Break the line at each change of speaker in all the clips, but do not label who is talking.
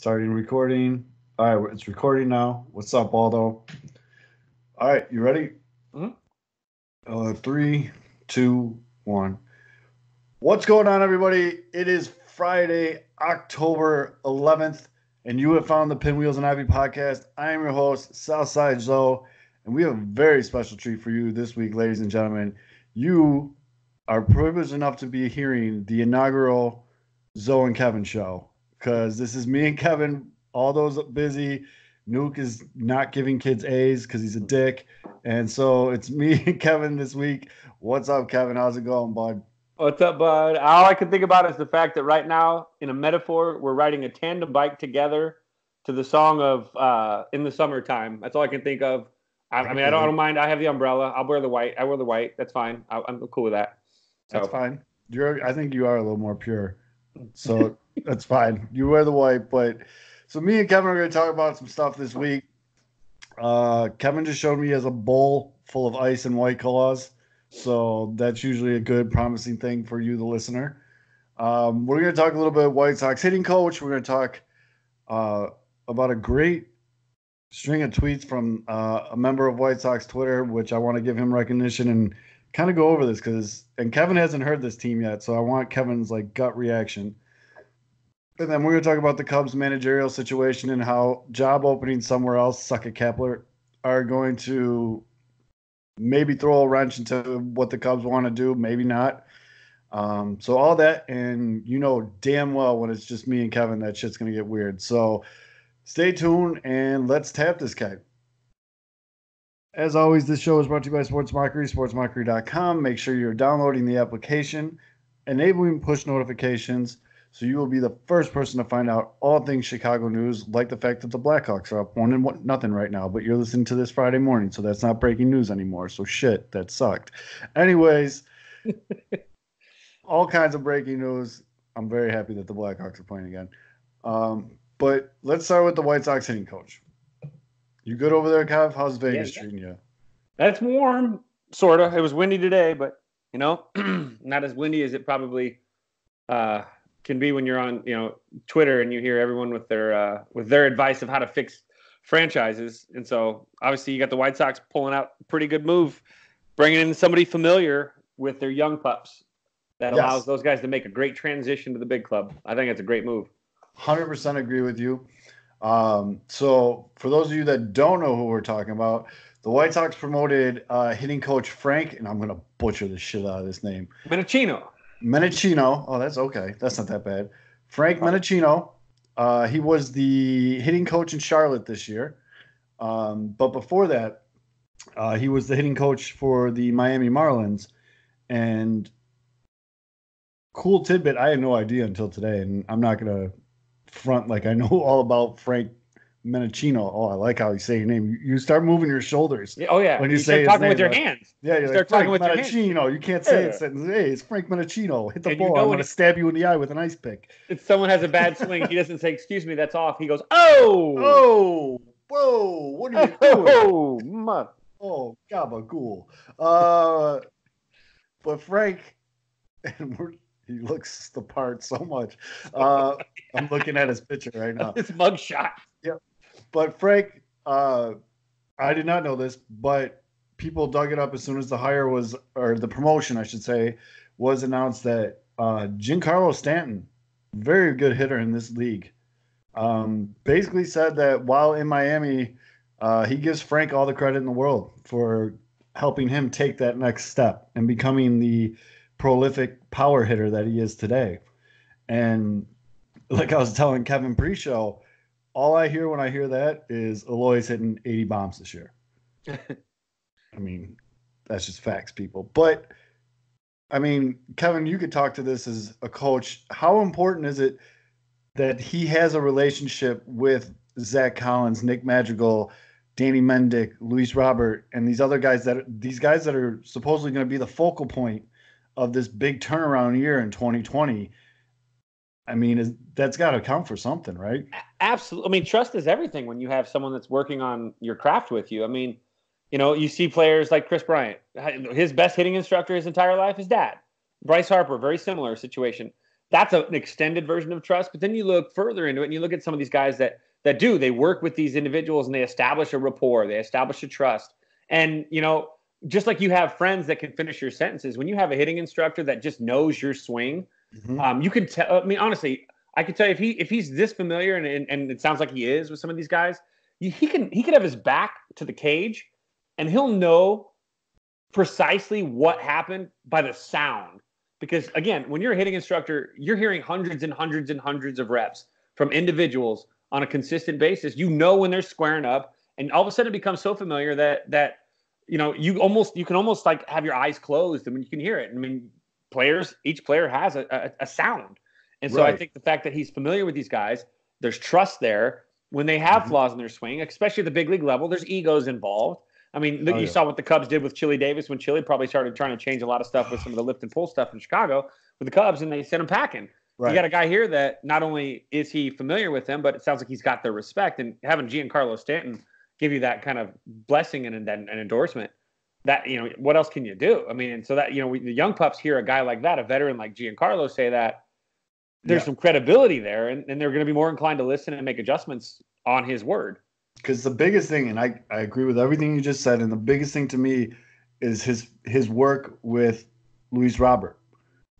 Starting recording. All right, it's recording now. What's up, Waldo? All right, you ready?
Mhm.
Uh, three, two, one. What's going on, everybody? It is Friday, October 11th, and you have found the Pinwheels and Ivy podcast. I am your host, Southside Zoe, and we have a very special treat for you this week, ladies and gentlemen. You are privileged enough to be hearing the inaugural Zoe and Kevin show because this is me and Kevin. Aldo's busy. Nuke is not giving kids A's because he's a dick, and so it's me and Kevin this week. What's up, Kevin? How's it going, bud?
What's up, bud? All I can think about is the fact that right now, in a metaphor, we're riding a tandem bike together to the song of uh, "In the Summertime." That's all I can think of. I, I mean, I don't, I don't mind. I have the umbrella. I'll wear the white. I wear the white. That's fine. I, I'm cool with that. So,
That's fine. You're. I think you are a little more pure, so that's fine. You wear the white, but so me and Kevin are going to talk about some stuff this week. Uh, Kevin just showed me has a bowl full of ice and white claws, so that's usually a good, promising thing for you, the listener. Um, we're going to talk a little bit White Sox hitting coach. We're going to talk uh, about a great string of tweets from uh, a member of White Sox Twitter, which I want to give him recognition and kind of go over this because and Kevin hasn't heard this team yet, so I want Kevin's like gut reaction. And then we're going to talk about the Cubs managerial situation and how job openings somewhere else, suck at Kepler, are going to maybe throw a wrench into what the Cubs want to do, maybe not. Um, so all that, and you know damn well when it's just me and Kevin, that shit's going to get weird. So stay tuned and let's tap this guy. As always, this show is brought to you by Sports Mockery, sportsmockery.com. Make sure you're downloading the application, enabling push notifications, so you will be the first person to find out all things Chicago news, like the fact that the Blackhawks are up one and one, nothing right now. But you're listening to this Friday morning, so that's not breaking news anymore. So shit, that sucked. Anyways, all kinds of breaking news. I'm very happy that the Blackhawks are playing again. Um, but let's start with the White Sox hitting coach. You good over there, Kev? How's Vegas
Yeah,
treating you?
that's warm, sort of. It was windy today, but you know, not as windy as it probably uh, can be when you're on, you know, Twitter and you hear everyone with their uh, with their advice of how to fix franchises. And so, obviously, you got the White Sox pulling out a pretty good move, bringing in somebody familiar with their young pups. That
Yes.
allows those guys to make a great transition to the big club. I think it's a great move.
100% agree with you. Um, so, for those of you that don't know who we're talking about, the White Sox promoted uh, hitting coach Frank, and I'm going to butcher the shit out of this name.
Menechino.
Menechino. Oh, that's okay. That's not that bad. Frank Menechino. Uh, he was the hitting coach in Charlotte this year. Um, but before that, uh, he was the hitting coach for the Miami Marlins. And cool tidbit, I had no idea until today, and I'm not going to front like I know all about Frank Menechino. Oh, I like how you say your name. You, you start moving your shoulders.
Oh yeah.
When you
you
say
start
his
talking
name,
with your
like-
hands.
Yeah, you're
You
like
talking with your hands.
You can't say
Yeah.
it. sentence. Hey, it's Frank Menechino. Hit the
And you
ball.
know
I'm going to stab you in the eye with an ice pick.
If someone has a bad swing, he doesn't say, "Excuse me, that's off." He goes, "Oh,
Oh, whoa! What are you doing?
oh, my.
Oh, gabagool. Uh, but Frank, and we're, he looks the part so much. Uh, I'm looking at his picture right now.
This mug shot.
But Frank, uh, I did not know this, but people dug it up as soon as the hire was, or the promotion, I should say, was announced that uh, Giancarlo Stanton, very good hitter in this league, um, basically said that while in Miami, uh, he gives Frank all the credit in the world for helping him take that next step and becoming the prolific power hitter that he is today. And like I was telling Kevin pre-show, all I hear when I hear that is Eloy's hitting 80 bombs this year. I mean, that's just facts, people. But I mean, Kevin, you could talk to this as a coach. How important is it that he has a relationship with Zack Collins, Nick Madrigal, Danny Mendick, Luis Robert, and these other guys that these guys that are supposedly going to be the focal point of this big turnaround year in 2020? I mean, is, that's got to count for something, right?
Absolutely. I mean, trust is everything when you have someone that's working on your craft with you. I mean, you know, you see players like Kris Bryant. His best hitting instructor his entire life is dad. Bryce Harper, very similar situation. that's an extended version of trust. But then you look further into it and you look at some of these guys that that do. They work with these individuals and they establish a rapport. They establish a trust. And you know, just like you have friends that can finish your sentences, when you have a hitting instructor that just knows your swing, mm-hmm. um, you can tell. I mean, honestly, I can tell you if he if he's this familiar and, and, and it sounds like he is with some of these guys, he can he could have his back to the cage, and he'll know precisely what happened by the sound. Because again, when you're a hitting instructor, you're hearing hundreds and hundreds and hundreds of reps from individuals on a consistent basis. You know when they're squaring up, and all of a sudden it becomes so familiar that that you know you almost you can almost like have your eyes closed I and you can hear it. I mean, players, each player has a, a, a sound, and so right. I think the fact that he's familiar with these guys, there's trust there. When they have mm-hmm. flaws in their swing, especially at the big league level, there's egos involved. I mean, oh, you yeah. saw what the Cubs did with Chili Davis when Chili probably started trying to change a lot of stuff with some of the lift and pull stuff in Chicago with the Cubs, and they sent him packing. Right. You got a guy here that not only is he familiar with them, but it sounds like he's got their respect. And having Giancarlo Stanton give you that kind of blessing and an endorsement, that you know, what else can you do? I mean, and so that you know, we, the young pups hear a guy like that, a veteran like Giancarlo, say that there's yeah. some credibility there, and, and they're going to be more inclined to listen and make adjustments on his word.
Because the biggest thing, and I, I agree with everything you just said, and the biggest thing to me is his his work with Luis Robert.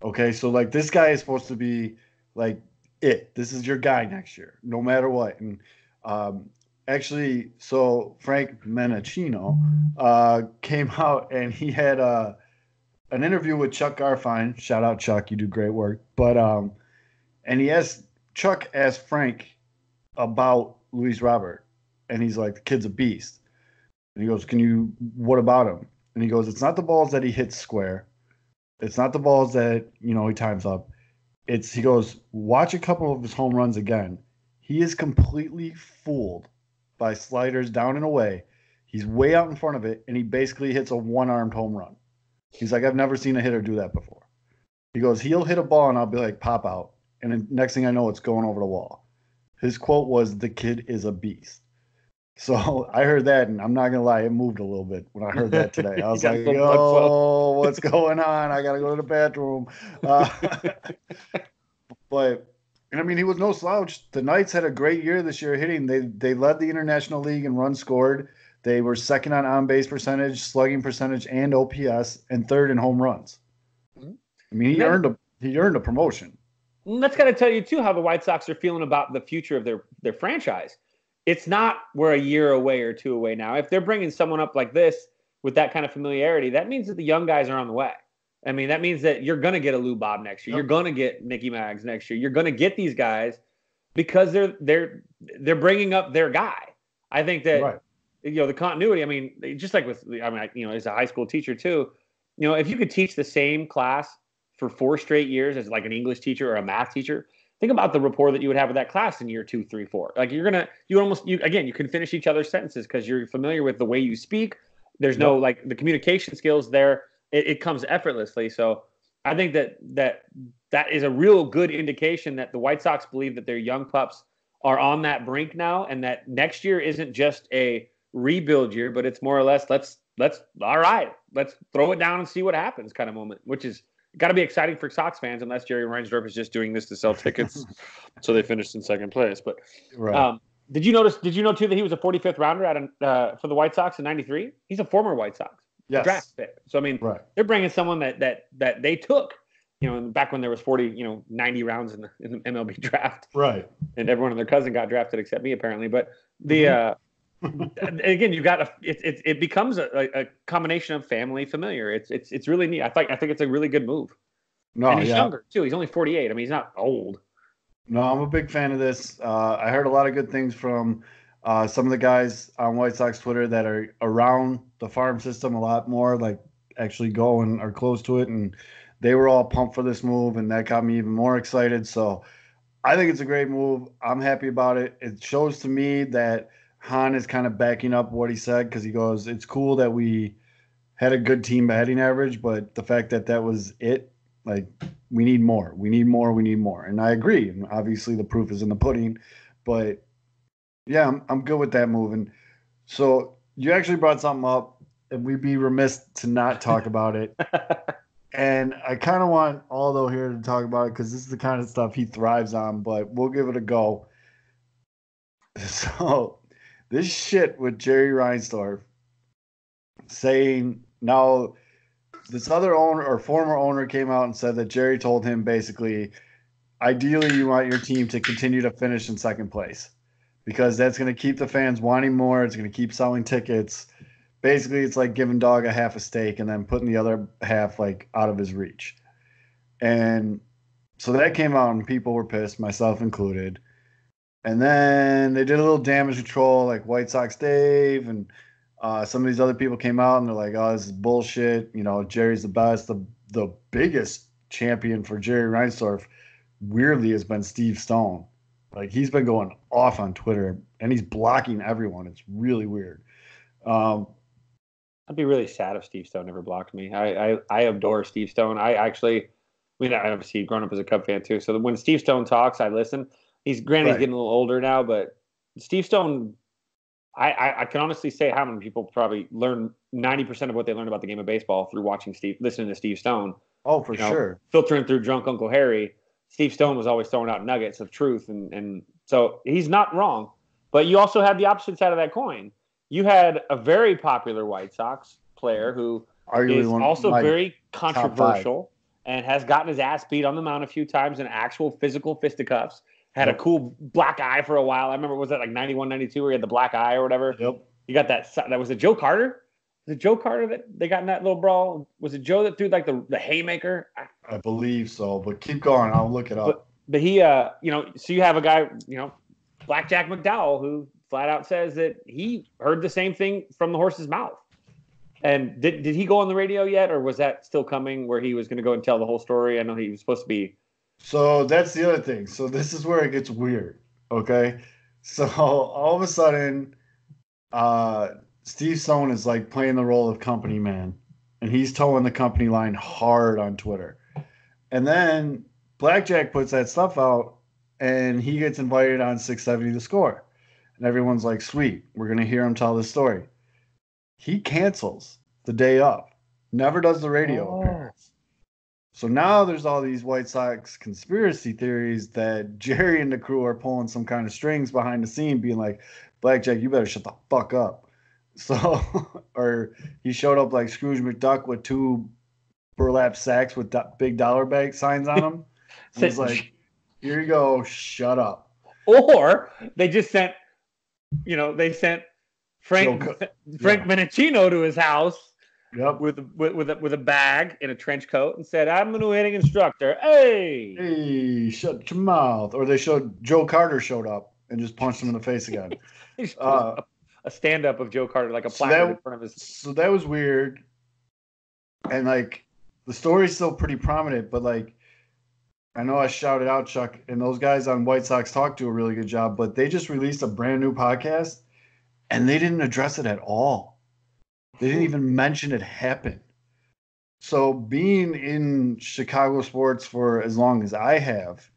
Okay, so like this guy is supposed to be like it. This is your guy next year, no matter what. And um, actually, so Frank Menechino uh, came out and he had uh, an interview with Chuck Garfien. Shout out Chuck, you do great work. But um, and he asked Chuck asked Frank about Luis Robert, and he's like, the kid's a beast. And he goes, can you? What about him? And he goes, it's not the balls that he hits square. It's not the balls that you know he times up. It's he goes, watch a couple of his home runs again. He is completely fooled by sliders down and away. He's way out in front of it, and he basically hits a one-armed home run. He's like, I've never seen a hitter do that before. He goes, he'll hit a ball, and I'll be like, pop out and then next thing I know, it's going over the wall. His quote was, "The kid is a beast." So I heard that, and I'm not gonna lie, it moved a little bit when I heard that today. I was like, "Yo, what's going on? I gotta go to the bathroom." Uh, but and I mean, he was no slouch. The Knights had a great year this year hitting. They they led the International League in runs scored. They were second on on base percentage, slugging percentage, and OPS, and third in home runs. Mm-hmm. I mean, he earned a he earned a promotion
that's got to tell you too how the White Sox are feeling about the future of their their franchise. It's not we're a year away or two away now. If they're bringing someone up like this with that kind of familiarity, that means that the young guys are on the way. I mean, that means that you're going to get a Lou Bob next year. Yep. You're going to get Mickey Mags next year. You're going to get these guys because they're they're they're bringing up their guy. I think that right. you know the continuity. I mean, just like with I mean, you know, as a high school teacher too, you know, if you could teach the same class for four straight years as like an English teacher or a math teacher, think about the rapport that you would have with that class in year two, three, four. Like you're gonna, you almost, you again, you can finish each other's sentences because you're familiar with the way you speak. There's no like the communication skills there. It, it comes effortlessly. So I think that that that is a real good indication that the White Sox believe that their young pups are on that brink now, and that next year isn't just a rebuild year, but it's more or less let's let's all right, let's throw it down and see what happens kind of moment, which is got to be exciting for Sox fans, unless Jerry Reinsdorf is just doing this to sell tickets, so they finished in second place. But right. um, did you notice? Did you know too that he was a 45th rounder at an, uh, for the White Sox in '93? He's a former White Sox yes. draft pick. So I mean, right. they're bringing someone that that that they took. You know, back when there was 40, you know, 90 rounds in the, in the MLB draft.
Right.
And everyone and their cousin got drafted except me, apparently. But the mm-hmm. uh, again, you've got a it, it, it becomes a, a, combination of family familiar. It's it's it's really neat. I think I think it's a really good move. No, and he's yeah. younger too. He's only 48. I mean, he's not old.
No, I'm a big fan of this. Uh, I heard a lot of good things from uh, some of the guys on White Sox Twitter that are around the farm system a lot more, like actually go and are close to it, and they were all pumped for this move, and that got me even more excited. So I think it's a great move. I'm happy about it. It shows to me that Hahn is kind of backing up what he said because he goes, "It's cool that we had a good team batting average, but the fact that that was it, like we need more, we need more, we need more." And I agree. And obviously, the proof is in the pudding. But yeah, I'm I'm good with that move. And so you actually brought something up, and we'd be remiss to not talk about it. And I kind of want Aldo here to talk about it because this is the kind of stuff he thrives on, but we'll give it a go. So, this shit with Jerry Reinsdorf saying now this other owner or former owner came out and said that Jerry told him basically, ideally, you want your team to continue to finish in second place because that's going to keep the fans wanting more. It's going to keep selling tickets. Basically, it's like giving dog a half a steak and then putting the other half like out of his reach. And so that came out and people were pissed, myself included. And then they did a little damage control, like White Sox Dave, and uh, some of these other people came out and they're like, "Oh, this is bullshit." You know, Jerry's the best. The the biggest champion for Jerry Reinsdorf, weirdly, has been Steve Stone. Like he's been going off on Twitter and he's blocking everyone. It's really weird. Um,
I'd be really sad if Steve Stone never blocked me. I I, I adore Steve Stone. I actually, I mean, I obviously grown up as a Cub fan too. So when Steve Stone talks, I listen. He's granted right. he's getting a little older now, but Steve Stone, I, I, I can honestly say how many people probably learn ninety percent of what they learned about the game of baseball through watching Steve, listening to Steve Stone.
Oh, for you know, sure.
Filtering through drunk Uncle Harry, Steve Stone was always throwing out nuggets of truth, and and so he's not wrong. But you also had the opposite side of that coin. You had a very popular White Sox player who Arguably is also very controversial and has gotten his ass beat on the mound a few times in actual physical fisticuffs had yep. a cool black eye for a while. I remember was that like 91, 92 where he had the black eye or whatever.
Yep.
You got that. That was it. Joe Carter. It Joe Carter that they got in that little brawl? Was it Joe that threw like the the haymaker?
I believe so, but keep going. I'll look it up.
But, but he, uh, you know, so you have a guy, you know, Blackjack McDowell, who flat out says that he heard the same thing from the horse's mouth. And did did he go on the radio yet, or was that still coming? Where he was going to go and tell the whole story? I know he was supposed to be
so that's the other thing. So this is where it gets weird. Okay. So all of a sudden, uh, Steve Stone is like playing the role of company man, and he's toeing the company line hard on Twitter. And then Blackjack puts that stuff out, and he gets invited on 670 The Score. And everyone's like, sweet, we're going to hear him tell this story. He cancels the day up, never does the radio oh. appearance. So now there's all these White Sox conspiracy theories that Jerry and the crew are pulling some kind of strings behind the scene, being like, Blackjack, you better shut the fuck up. So, or he showed up like Scrooge McDuck with two burlap sacks with do- big dollar bag signs on them. And he's like, here you go, shut up.
Or they just sent, you know, they sent Frank Frank yeah. To his house
Yep.
With, with with a, with a bag in a trench coat and said, "I'm a new hitting instructor." Hey,
hey, shut your mouth! Or they showed Joe Carter showed up and just punched him in the face again.
uh, a stand up of Joe Carter, like a placard so that, in front of his.
So that was weird, and like the story's still pretty prominent, but like I know I shouted out Chuck and those guys on White Sox Talk do a really good job, but they just released a brand new podcast and they didn't address it at all. They didn't even mention it happened. So being in Chicago sports for as long as I have,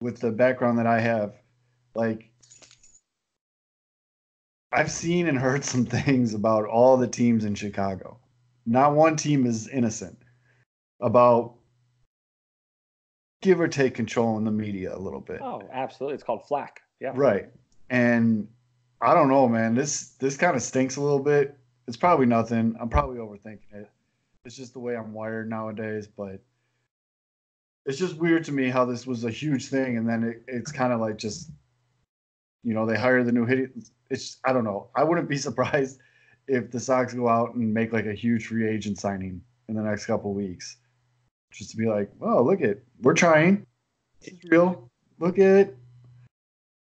with the background that I have, like I've seen and heard some things about all the teams in Chicago. Not one team is innocent about give or take control in the media a little bit.
Oh, absolutely. It's called flack. Yeah.
Right. And I don't know, man. This this kind of stinks a little bit it's probably nothing. I'm probably overthinking it. It's just the way I'm wired nowadays, but it's just weird to me how this was a huge thing and then it, it's kind of like just you know, they hire the new hit. It's I don't know. I wouldn't be surprised if the Sox go out and make like a huge free agent signing in the next couple weeks. Just to be like, oh, look at we're trying. It's real. Look at it.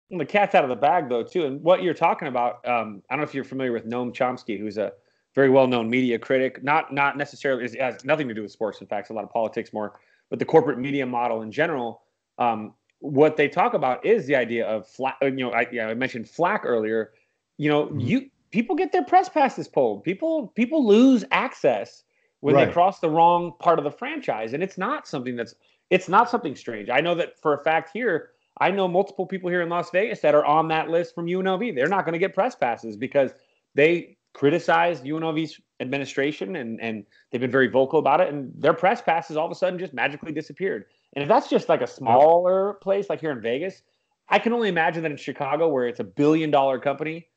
Well, the cat's out of the bag though too. And what you're talking about, um, I don't know if you're familiar with Noam Chomsky, who's a very well-known media critic. Not not necessarily it has nothing to do with sports. In fact, a lot of politics more, but the corporate media model in general. Um, what they talk about is the idea of flack. You know, I, yeah, I mentioned flack earlier. You know, mm-hmm. you people get their press passes pulled. People people lose access when right. they cross the wrong part of the franchise, and it's not something that's it's not something strange. I know that for a fact here I know multiple people here in Las Vegas that are on that list from UNLV. They're not going to get press passes because they criticized UNLV's administration and and they've been very vocal about it. And their press passes all of a sudden just magically disappeared. And if that's just like a smaller place, like here in Vegas, I can only imagine that in Chicago, where it's a billion dollar company,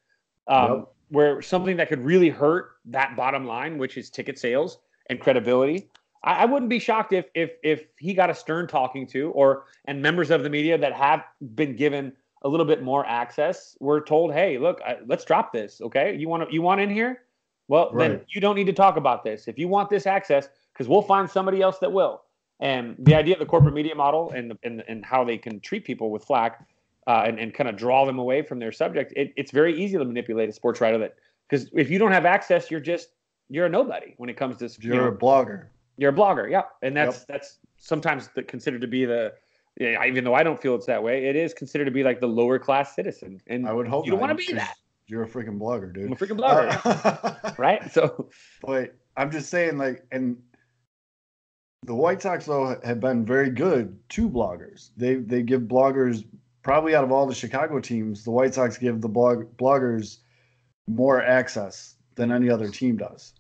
um, yep. where something that could really hurt that bottom line, which is ticket sales and credibility. I, I, wouldn't be shocked if if if he got a stern talking to, or and members of the media that have been given a little bit more access were told, "Hey, look, I, let's drop this. Okay, you want to you want in here? Well, right. then you don't need to talk about this. If you want this access, because we'll find somebody else that will." And the idea of the corporate media model and and, and how they can treat people with flack uh, and, and kind of draw them away from their subject, it, it's very easy to manipulate a sports writer that because if you don't have access, you're just you're a nobody when it comes to
you're you know, a blogger.
You're a blogger, yeah, and that's yep. that's sometimes the, considered to be the yeah, even though I don't feel it's that way, it is considered to be like the lower class citizen. And
I would hope
you don't want to be that.
You're a freaking blogger, dude.
I'm a freaking blogger, right? So,
but I'm just saying, like, and the White Sox though have been very good to bloggers. They they give bloggers probably out of all the Chicago teams, the White Sox give the blog bloggers more access than any other team does.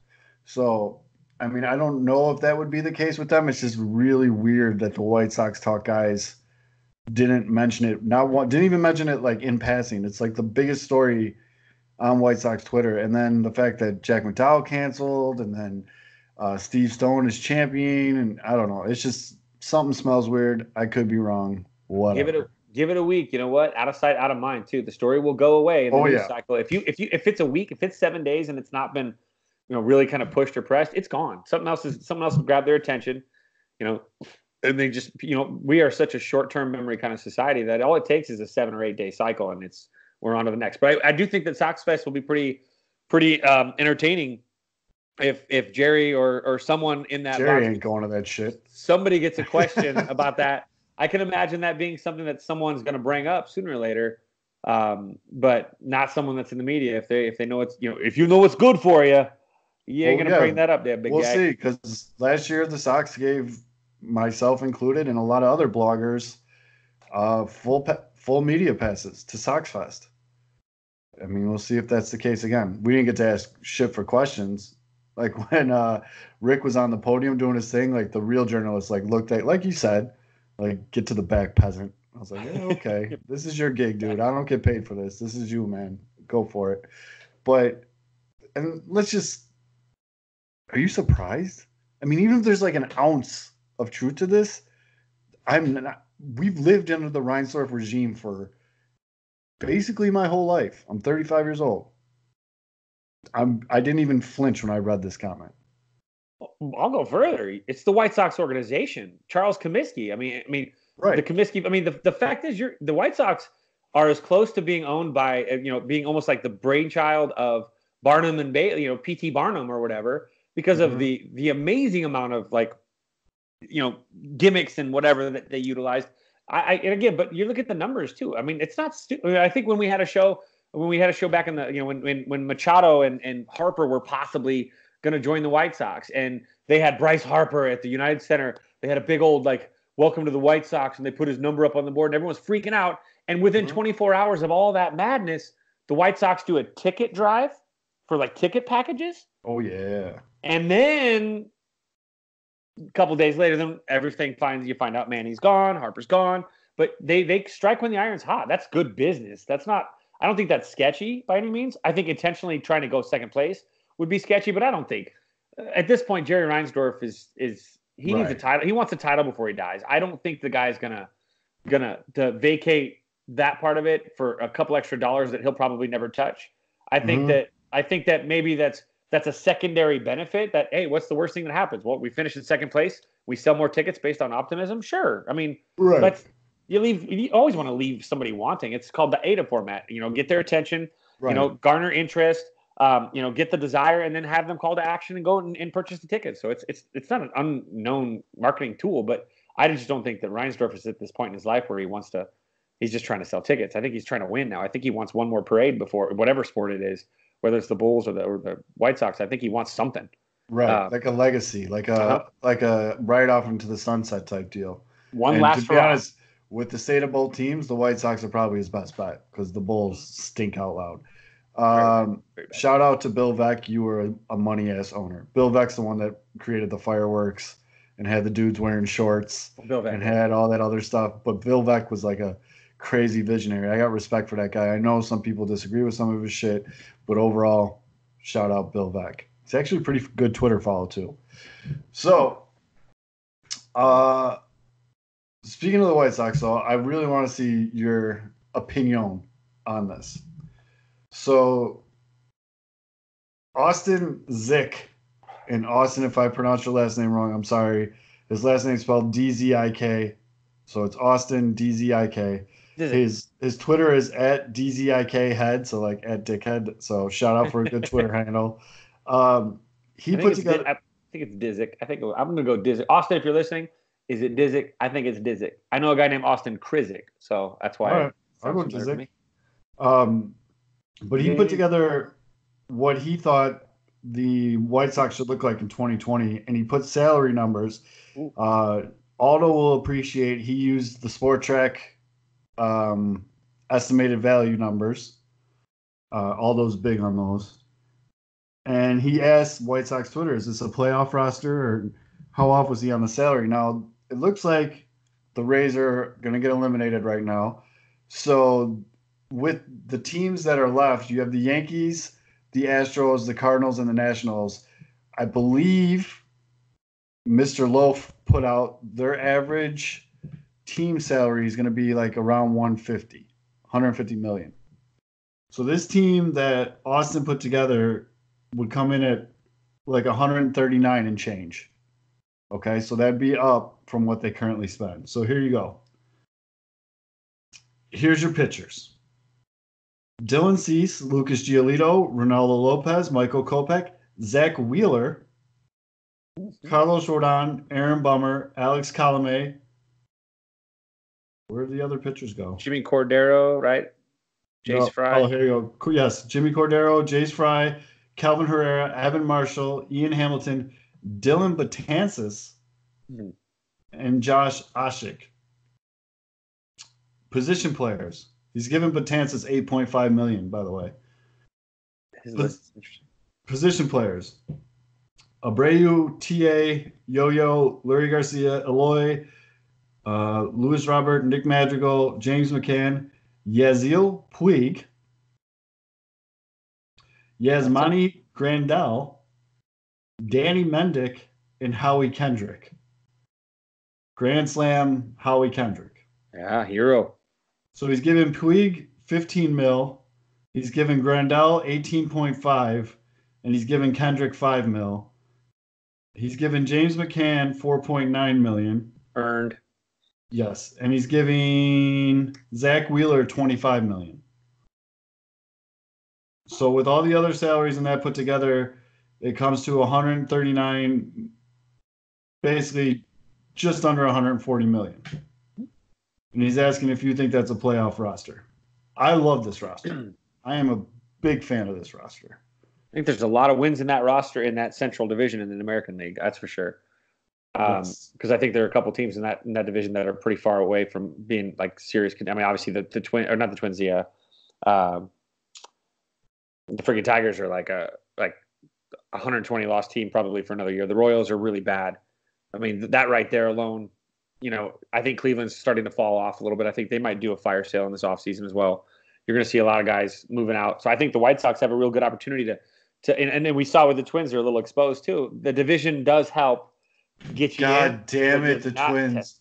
So, I mean, I don't know if that would be the case with them. It's just really weird that the White Sox talk guys didn't mention it. Not one didn't even mention it like in passing. It's like the biggest story on White Sox Twitter. And then the fact that Jack McDowell canceled, and then uh, Steve Stone is champion, and I don't know. It's just something smells weird. I could be wrong. Whatever.
Give it a give it a week. You know what? Out of sight, out of mind too. The story will go away in the
oh, yeah.
cycle. If you if you if it's a week, if it's seven days and it's not been, you know, really kind of pushed or pressed, it's gone. Something else is something else will grab their attention. You know, and they just you know we are such a short term memory kind of society that all it takes is a seven or eight day cycle and it's we're on to the next. But I, I do think that Sox Fest will be pretty pretty um, entertaining if if Jerry or or someone in that
Jerry box, ain't going to that shit.
Somebody gets a question about that I can imagine that being something that someone's going to bring up sooner or later, um, but not someone that's in the media. If they if they know it's you know if you know what's good for you, you ain't well, gonna yeah. bring that up there, big
we'll
guy.
see because last year the Sox gave myself included and a lot of other bloggers uh, full pa- full media passes to Sox Fest. I mean, we'll see if that's the case again. We didn't get to ask shit for questions. Like when uh, Rick was on the podium doing his thing, like the real journalists like looked at, like you said, like, get to the back, peasant. I was like, yeah, okay, this is your gig, dude. I don't get paid for this. This is you, man. Go for it. But, and let's just, are you surprised? I mean, even if there's like an ounce of truth to this, I'm not, we've lived under the Reinsdorf regime for basically my whole life. I'm 35 years old. I'm I didn't even flinch when I read this comment.
I'll go further. It's the White Sox organization. Charles Comiskey. I mean, I mean, right. the Comiskey. I mean, the, the fact is, you're the White Sox are as close to being owned by uh, you know being almost like the brainchild of Barnum and Bailey, you know, P.T. Barnum or whatever, because mm-hmm. of the the amazing amount of like you know gimmicks and whatever that they utilized. I, I and again, but you look at the numbers too. I mean, it's not. Stu- I, mean, I think when we had a show when we had a show back in the you know when when, when Machado and, and Harper were possibly going to join the White Sox. And they had Bryce Harper at the United Center. They had a big old like welcome to the White Sox, and they put his number up on the board, and everyone's freaking out. And within mm-hmm. 24 hours of all that madness, the White Sox do a ticket drive for like ticket packages.
Oh yeah.
And then a couple days later, then everything finds you find out Manny's gone, Harper's gone. But they they strike when the iron's hot. That's good business. That's not. I don't think that's sketchy by any means. I think intentionally trying to go second place would be sketchy, but I don't think at this point Jerry Reinsdorf is is he right. needs a title. He wants a title before he dies. I don't think the guy's gonna gonna to vacate that part of it for a couple extra dollars that he'll probably never touch. I think mm-hmm. that I think that maybe that's that's a secondary benefit that hey, what's the worst thing that happens? Well, we finish in second place. We sell more tickets based on optimism. Sure. I mean, right. but you leave you always want to leave somebody wanting. It's called the ADA format. You know, get their attention, right. you know, garner interest um, you know, get the desire and then have them call to action and go and, and, purchase the tickets. So it's it's it's not an unknown marketing tool, but I just don't think that Reinsdorf is at this point in his life where he wants to. He's just trying to sell tickets. I think he's trying to win now. I think he wants one more parade before whatever sport it is, whether it's the Bulls or the or the White Sox. I think he wants something.
Right, uh, like a legacy, like a uh-huh. like a right off into the sunset type deal.
One and last.
To be honest, with the state of both teams, the White Sox are probably his best bet because the Bulls stink out loud. Um,
Very
shout out to Bill Veeck. You were a, a money ass owner. Bill Veeck's the one that created the fireworks and had the dudes wearing shorts
Bill Van
and had all that other stuff. But Bill Veeck was like a crazy visionary. I got respect for that guy. I know some people disagree with some of his shit, but overall, shout out Bill Veeck. He's actually a pretty good Twitter follow too. So, uh, speaking of the White Sox, though, I really want to see your opinion on this. So, Austin Zick, and Austin, if I pronounce your last name wrong, I'm sorry. His last name's spelled D Z I K, so it's Austin D Z I K. His his Twitter is at DZIK head, so like at dickhead. So shout out for a good Twitter handle. Um, he
I
put together.
I think it's Dizzik. I think I'm gonna go Dizzik. Austin, if you're listening, is it Dizzik? I think it's Dizzik. I know a guy named Austin Krizik, so that's why.
All right. I'll
sounds
go
familiar to
Dizzik.
me.
Um, but he put together what he thought the White Sox should look like in 2020, and he put salary numbers. Uh, Aldo will appreciate he used the Spotrac um, estimated value numbers. Uh, Aldo's big on those. And he asked White Sox Twitter, is this a playoff roster or how off was he on the salary? Now, it looks like the Rays are going to get eliminated right now. So with the teams that are left, you have the Yankees, the Astros, the Cardinals, and the Nationals. I believe Mr. Loaf put out their average team salary is going to be like around 150, 150 million. So this team that Austin put together would come in at like 139 and change. Okay, so that'd be up from what they currently spend. So here you go. Here's your pitchers. Dylan Cease, Lucas Giolito, Reynaldo Lopez, Michael Kopech, Zack Wheeler, Carlos Rodon, Aaron Bummer, Alex Colome. Where did the other pitchers go?
Jimmy Cordero, right? Jace
No-
Fry.
Oh, here you go. Yes, Jimmy Cordero, Jace Fry, Kelvin Herrera, Evan Marshall, Ian Hamilton, Dylan Batansis,
Mhm.
and Josh Osich. Position players. He's given Batansis 8.5 million, by the way.
His
but-
list.
Position players. Abreu, TA, Yo-Yo, Leury Garcia, Eloy, uh, Luis Robert, Nick Madrigal, James McCann, Yasiel Puig, Yasmani Grandal, Danny Mendick, and Howie Kendrick. Grand Slam Howie Kendrick.
Yeah, hero.
So he's given Puig 15 mil, he's given Grandal 18.5, and he's given Kendrick 5 mil. He's given James McCann 4.9 million.
Earned.
Yes, and he's giving Zack Wheeler 25 million. So with all the other salaries and that put together, it comes to 139 basically just under 140 million. And he's asking if you think that's a playoff roster. I love this roster. I am a big fan of this roster.
I think there's a lot of wins in that roster in that Central Division in the American League. That's for sure. Because
Yes.
I think there are a couple teams in that in that division that are pretty far away from being like serious. I mean, obviously the the twin or not the Twins, the uh, um, the freaking Tigers are like a 120 loss team probably for another year. The Royals are really bad. I mean, that right there alone, you know, I think Cleveland's starting to fall off a little bit. I think they might do a fire sale in this offseason as well. You're going to see a lot of guys moving out. So I think the White Sox have a real good opportunity to to and, and then we saw with the Twins they're a little exposed too. The division does help get you. in,
God damn it, the Twins.
test-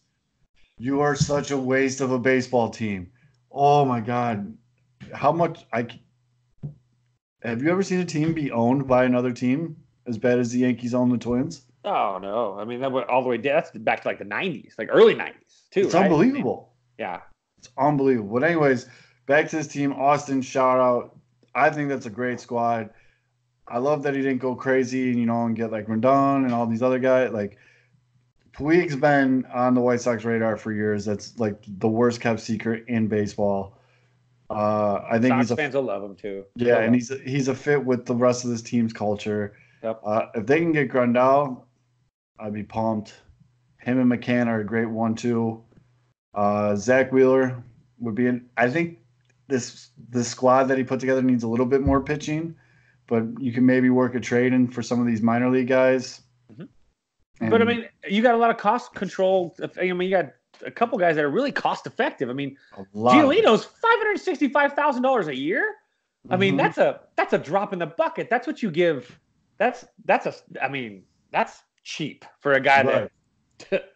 You are such a waste of a baseball team. Oh my God. How much I have you ever seen a team be owned by another team as bad as the Yankees own the Twins?
Oh no! I mean that went all the way. down. That's back to like the '90s, like early '90s too.
It's
right?
unbelievable.
Yeah.
It's unbelievable. But anyways, back to this team. Austin, shout out. I think that's a great squad. I love that he didn't go crazy and you know and get like Rendon and all these other guys. Like Puig's been on the White Sox radar for years. That's like the worst kept secret in baseball. Uh, I think
Sox
he's a
fans will love him too.
yeah,
They'll
and he's a, he's a fit with the rest of this team's culture.
Yep.
Uh, if they can get Grandal, I'd be pumped. Him and McCann are a great one too. Uh, Zack Wheeler would be. An, I think this this squad that he put together needs a little bit more pitching, but you can maybe work a trade in for some of these minor league guys.
Mm-hmm. But I mean, you got a lot of cost control. I mean, you got a couple guys that are really cost effective. I mean, Giolito's five hundred sixty-five thousand dollars a year. I mean, mm-hmm. that's a that's a drop in the bucket. That's what you give. That's that's a. I mean, that's cheap for a guy right. that.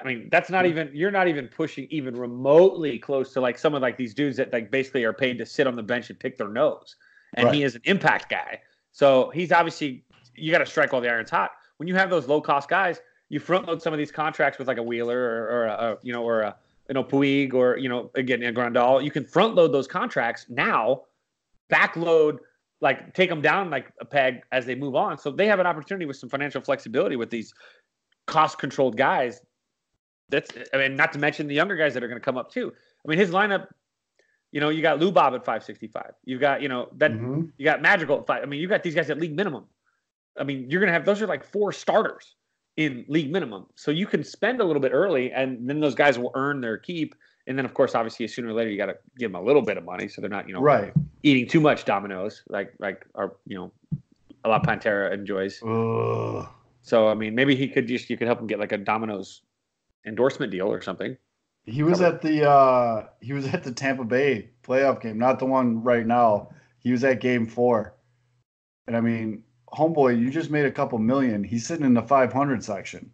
I mean, that's not even you're not even pushing even remotely close to like some of like these dudes that like basically are paid to sit on the bench and pick their nose. And right. he is an impact guy. So he's obviously you got to strike while the iron's hot. When you have those low cost guys, you front load some of these contracts with like a Wheeler or, or a, you know or a you know Puig or you know again a Grandal. You can front load those contracts now, backload like take them down like a peg as they move on. So they have an opportunity with some financial flexibility with these cost controlled guys that's I mean, not to mention the younger guys that are going to come up too. I mean, his lineup. You know, you got Lou Bob at 565. You've got, you know, that mm-hmm. you got Magical at five. I mean, you got these guys at league minimum. I mean, you're gonna have those are like four starters in league minimum. So you can spend a little bit early, and then those guys will earn their keep. And then, of course, obviously, sooner or later, you got to give them a little bit of money, so they're not, you know,
right
eating too much Domino's, like like our, you know, a la Pantera enjoys. Ugh. So I mean, maybe he could just you could help him get like a Domino's endorsement deal or something.
He was at the uh, he was at the Tampa Bay playoff game, not the one right now. He was at Game Four, and I mean, homeboy, you just made a couple million. He's sitting in the 500 section.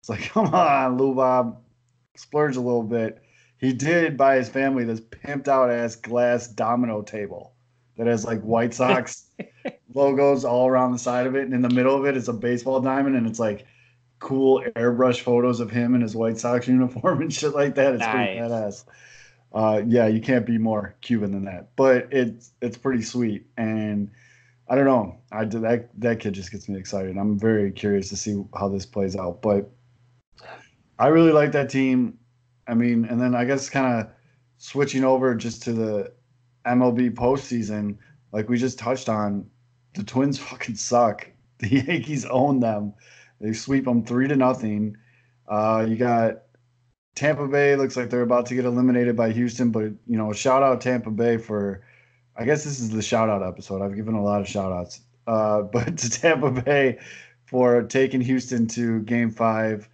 It's like, come on, Lou Bob, splurge a little bit. He did buy his family this pimped out ass glass domino table that has like White Sox logos all around the side of it, and in the middle of it is a baseball diamond, and it's like cool airbrush photos of him in his White Sox uniform and shit like that. It's nice. pretty badass. Uh, yeah, you can't be more Cuban than that. But it's it's pretty sweet, and I don't know. I did that that kid just gets me excited. I'm very curious to see how this plays out. But I really like that team. I mean, and then I guess kind of switching over just to the MLB postseason, like we just touched on, the Twins fucking suck. The Yankees own them. They sweep them three to nothing. Uh, you got Tampa Bay. Looks like they're about to get eliminated by Houston, but you know, shout out Tampa Bay for. I guess this is the shout out episode. I've given a lot of shout outs, uh, but to Tampa Bay for taking Houston to Game Five.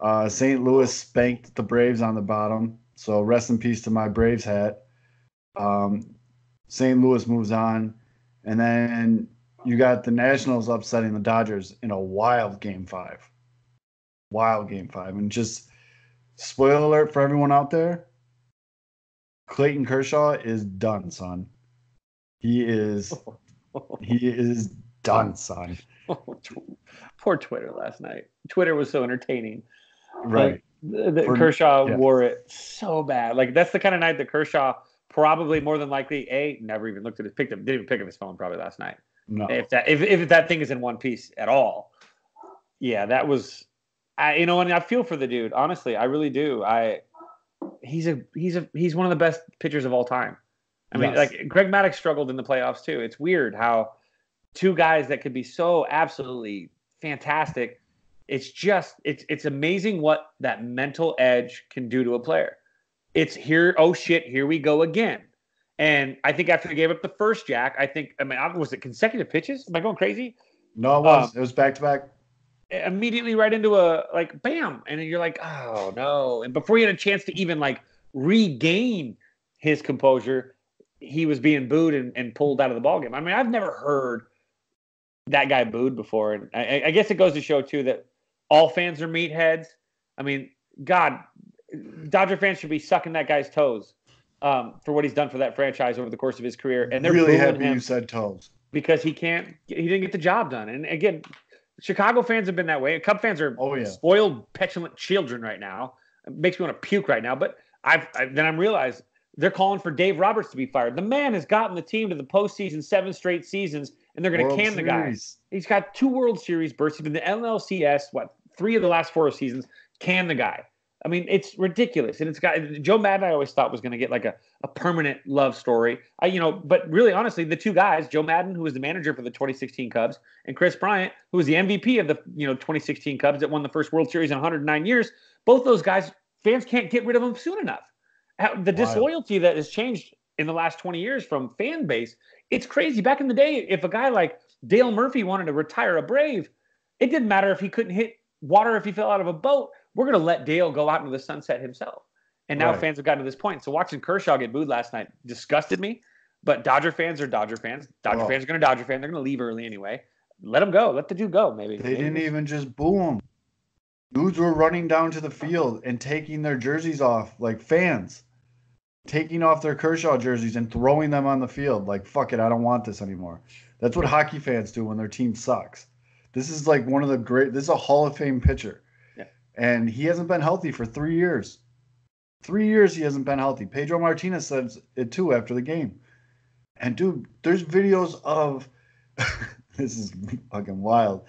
Uh, St. Louis spanked the Braves on the bottom, so rest in peace to my Braves hat. Um, St. Louis moves on, and then you got the Nationals upsetting the Dodgers in a wild game five. Wild game five. And just spoiler alert for everyone out there Clayton Kershaw is done, son. He is he is done, son.
Poor Twitter last night. Twitter was so entertaining. Right. Like, the, the for, Kershaw yeah. wore it so bad. Like that's the kind of night that Kershaw probably more than likely a never even looked at his picked up didn't even pick up his phone probably last night. No. If that if, if that thing is in one piece at all. Yeah, that was I you know, and I feel for the dude. Honestly, I really do. I he's a he's a he's one of the best pitchers of all time. I mean, yes. like Greg Maddux struggled in the playoffs too. It's weird how two guys that could be so absolutely fantastic. It's just it's it's amazing what that mental edge can do to a player. It's here, oh shit, here we go again. And I think after they gave up the first jack, I think I mean was it consecutive pitches? Am I going crazy?
No, it was. Um, it was back to back.
Immediately right into a like bam, and you're like, oh no! And before he had a chance to even like regain his composure, he was being booed and, and pulled out of the ballgame. I mean, I've never heard that guy booed before, and I, I guess it goes to show too that all fans are meatheads. I mean, God, Dodger fans should be sucking that guy's toes um, for what he's done for that franchise over the course of his career. And they're
really happy you said toes
because he can't. He didn't get the job done. And again, Chicago fans have been that way. Cub fans are oh, yeah. spoiled, petulant children right now. It makes me want to puke right now. But I've I, then I'm realized they're calling for Dave Roberts to be fired. The man has gotten the team to the postseason seven straight seasons, and they're going to can Series. the guy. He's got two World Series bursts. He's been the NLCS what three of the last four seasons. Can the guy? I mean, it's ridiculous. And it's got Joe Maddon, I always thought was going to get like a, a permanent love story. I, you know, but really, honestly, the two guys, Joe Maddon, who was the manager for the 2016 Cubs, and Kris Bryant, who was the MVP of the, you know, 2016 Cubs that won the first World Series in 109 years, both those guys, fans can't get rid of them soon enough. The disloyalty that has changed in the last 20 years from fan base. It's crazy. Back in the day, if a guy like Dale Murphy wanted to retire a Brave, it didn't matter if he couldn't hit water if he fell out of a boat. We're going to let Dale go out into the sunset himself. And now
Right.
fans have gotten to this point. So watching Kershaw get booed last night disgusted me. But Dodger fans are Dodger fans. Dodger
Well-
fans are going to Dodger fan. They're going to leave early anyway. Let him go. Let the dude go. Maybe
They
Maybe
didn't even just boo him. Dudes were running down to the field and taking their jerseys off, like fans, taking off their Kershaw jerseys and throwing them on the field. Like, fuck it, I don't want this anymore. That's what hockey fans do when their team sucks. This is like one of the great. This is a Hall of Fame pitcher,
Yeah.
and he hasn't been healthy for three years. Three years he hasn't been healthy. Pedro Martinez says it too after the game. And dude, there's videos of this is fucking wild.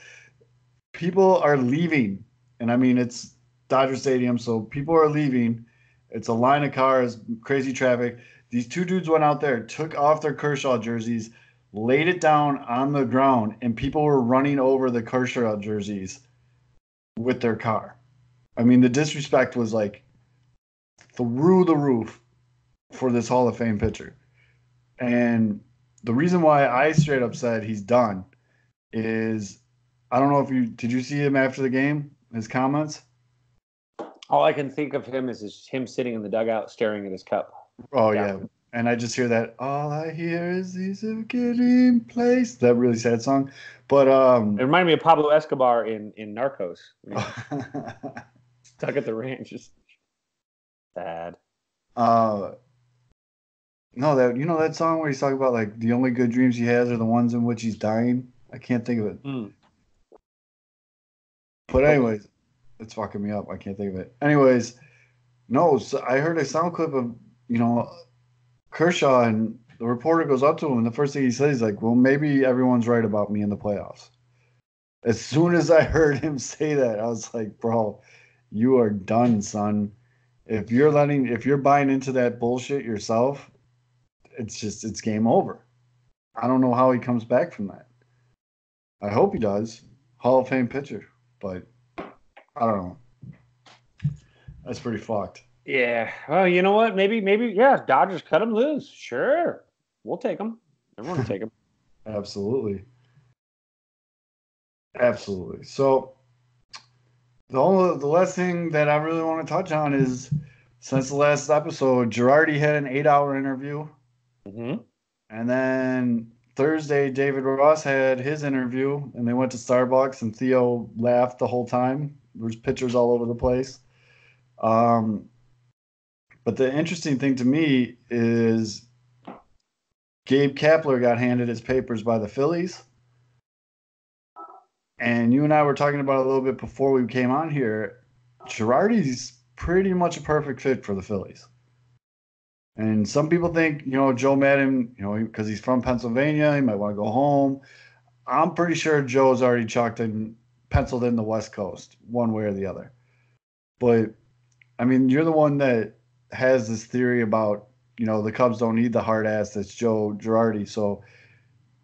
People are leaving, and I mean it's Dodger Stadium, so people are leaving. It's a line of cars, crazy traffic. These two dudes went out there, took off their Kershaw jerseys, laid it down on the ground, and people were running over the Kershaw jerseys with their car. I mean, the disrespect was like through the roof for this Hall of Fame pitcher. And the reason why I straight up said he's done is I don't know if you did you see him after the game, his comments?
All I can think of him is, him sitting in the dugout staring at his cup.
Oh
Yeah.
yeah. And I just hear that all I hear is he's a getting place. That really sad song. But um
It reminded me of Pablo Escobar in in Narcos. You know, stuck at the ranch, just sad.
uh no that you know that song where he's talking about like the only good dreams he has are the ones in which he's dying? I can't think of it.
Hmm.
But anyways, it's fucking me up. I can't think of it. Anyways, no, so I heard a sound clip of you know Kershaw, and the reporter goes up to him, and the first thing he says, is like, "Well, maybe everyone's right about me in the playoffs." As soon as I heard him say that, I was like, "Bro, you are done, son. If you're letting, if you're buying into that bullshit yourself, it's just it's game over." I don't know how he comes back from that. I hope he does. Hall of Fame pitcher, but I don't know. That's pretty fucked.
Yeah. Well, you know what? Maybe, maybe, yeah. Dodgers cut him loose. Sure, we'll take him. Everyone will take him.
Absolutely. Absolutely. So the only the last thing that I really want to touch on is since the last episode, Girardi had an eight hour interview.
hmm
And then Thursday, David Ross had his interview, and they went to Starbucks, and Theo laughed the whole time. There's pictures all over the place. Um, but the interesting thing to me is Gabe Kapler got handed his papers by the Phillies. And you and I were talking about a little bit before we came on here. Girardi's pretty much a perfect fit for the Phillies. And some people think, you know, Joe Maddon, you know, because he's from Pennsylvania, he might want to go home. I'm pretty sure Joe's already chalked in, penciled in the West Coast, one way or the other. But I mean, you're the one that has this theory about, you know, the Cubs don't need the hard ass that's Joe Girardi. So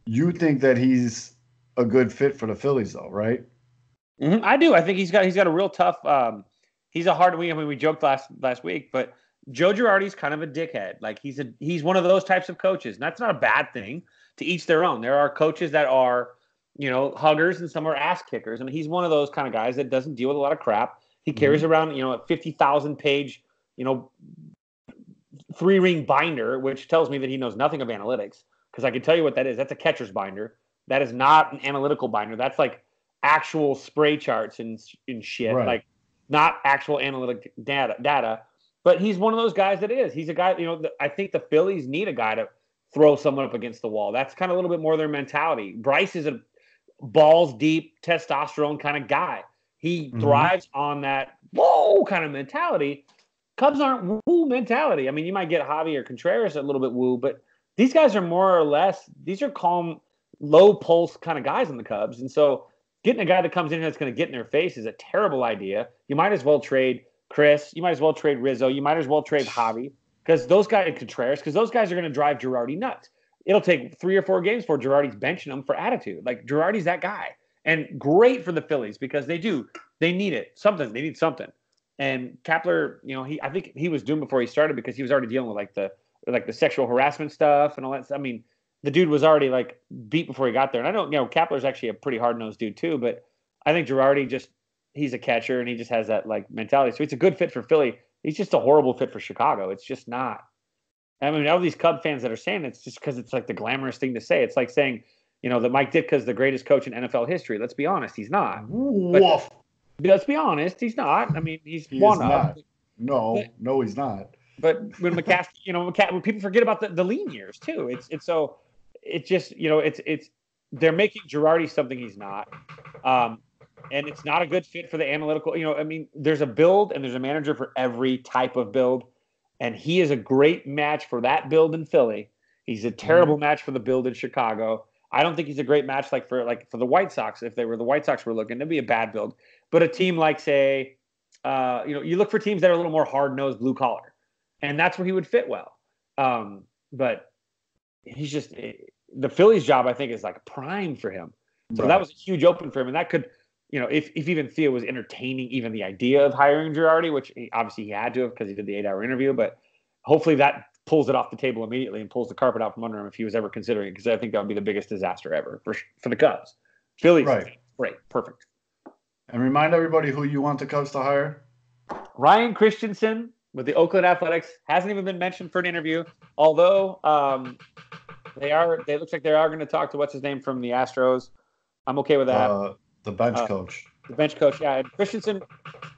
you think that he's a good fit for the Phillies, though, right?
hmm I do. I think he's got he's got a real tough. Um, he's a hard. We I mean we joked last last week, but Joe Girardi's kind of a dickhead. Like he's a he's one of those types of coaches, and that's not a bad thing. To each their own. There are coaches that are, you know, huggers, and some are ass kickers, and he's one of those kind of guys that doesn't deal with a lot of crap. He mm-hmm. carries around, you know, a fifty thousand page, you know, three ring binder, which tells me that he knows nothing of analytics. Because I can tell you what that is. That's a catcher's binder. That is not an analytical binder. That's like actual spray charts and and shit,
Right.
like not actual analytic data. Data. But he's one of those guys that is. He's a guy. You know, I think the Phillies need a guy to throw someone up against the wall. That's kind of a little bit more their mentality. Bryce is a balls deep testosterone kind of guy. He
Mhm.
thrives on that whoa kind of mentality. Cubs aren't woo mentality. I mean, you might get Javi or Contreras a little bit woo, but these guys are more or less these are calm, low pulse kind of guys in the Cubs. And so getting a guy that comes in that's going to get in their face is a terrible idea. You might as well trade Kris. You might as well trade Rizzo. You might as well trade Javi because those guys Contreras because those guys are going to drive Girardi nuts. It'll take three or four games before Girardi's benching him for attitude. Like Girardi's that guy, and great for the Phillies because they do they need it something. They need something. And Kapler, you know, he I think he was doomed before he started because he was already dealing with like the like the sexual harassment stuff and all that. I mean, the dude was already like beat before he got there. And I don't, you know, Kapler's actually a pretty hard nosed dude too, but I think Girardi just he's a catcher and he just has that like mentality. So it's a good fit for Philly. He's just a horrible fit for Chicago. It's just not. I mean, all these Cub fans that are saying it's just because it's like the glamorous thing to say. It's like saying, you know, that Mike Ditka is the greatest coach in NFL history. Let's be honest, he's not.
Woof.
But let's be honest, he's not. I mean, he's
He
one of.
not. No,
But-
no, he's not.
But when McCaskey, you know, McCa- when people forget about the, the lean years too. It's it's so it just you know it's it's they're making Girardi something he's not, um, and it's not a good fit for the analytical. You know, I mean, there's a build and there's a manager for every type of build, and he is a great match for that build in Philly. He's a terrible match for the build in Chicago. I don't think he's a great match like for like for the White Sox. If they were the White Sox were looking, it'd be a bad build. But a team like say, uh, you know, you look for teams that are a little more hard nosed, blue collar, and that's where he would fit well. Um, but he's just eh, the Phillies job. I think is like prime for him. So that was a huge open for him, and that could, you know, if if even Theo was entertaining even the idea of hiring Girardi, which he, obviously he had to have because he did the eight hour interview, but hopefully that pulls it off the table immediately and pulls the carpet out from under him if he was ever considering it, because I think that would be the biggest disaster ever for for the Cubs. Phillies,
Right.
great, perfect.
And remind everybody who you want the Cubs to hire.
Ryan Christenson with the Oakland Athletics hasn't even been mentioned for an interview, although um, they are. They looks like they are going to talk to what's his name from the Astros. I'm okay with that.
Uh, the bench
Uh,
coach.
the bench coach, yeah, and Christenson,